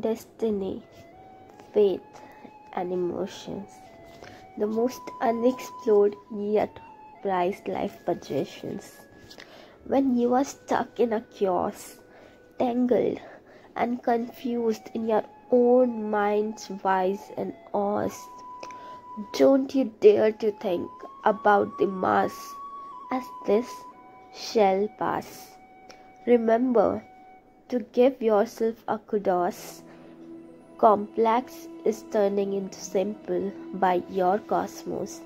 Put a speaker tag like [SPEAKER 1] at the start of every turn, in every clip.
[SPEAKER 1] destiny, faith, and emotions. The most unexplored yet prized life possessions. When you are stuck in a chaos, tangled and confused in your own mind's wise and awes, don't you dare to think about the mass as this shall pass. Remember to give yourself a kudos. Complex is turning into simple by your cosmos.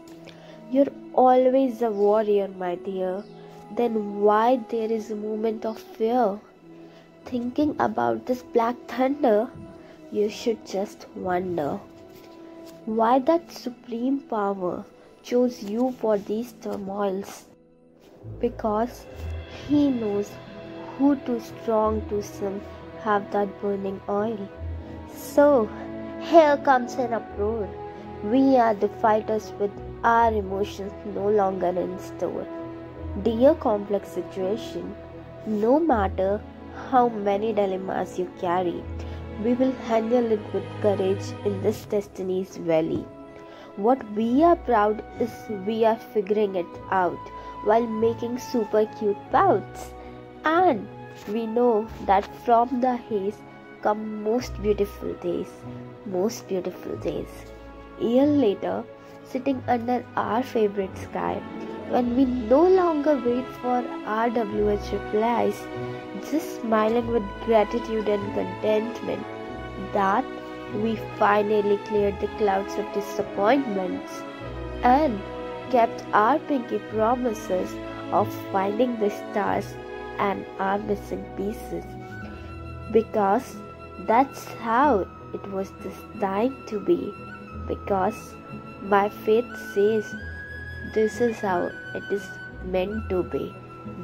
[SPEAKER 1] You're always a warrior, my dear. Then why there is a moment of fear? Thinking about this black thunder, you should just wonder why that supreme power chose you for these turmoils. Because he knows who too strong to some have that burning oil. So, here comes an uproar. We are the fighters with our emotions no longer in store. Dear complex situation, no matter how many dilemmas you carry, we will handle it with courage in this destiny's valley. What we are proud is we are figuring it out while making super cute pouts. And we know that from the haze come most beautiful days, most beautiful days. A Year later, sitting under our favorite sky, when we no longer wait for RWH replies, just smiling with gratitude and contentment that we finally cleared the clouds of disappointments and kept our pinky promises of finding the stars and our missing pieces. Because that's how it was designed to be. Because my faith says this is how it is meant to be.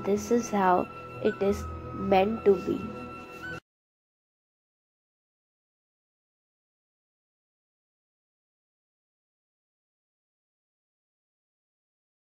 [SPEAKER 1] This is how it is meant to be.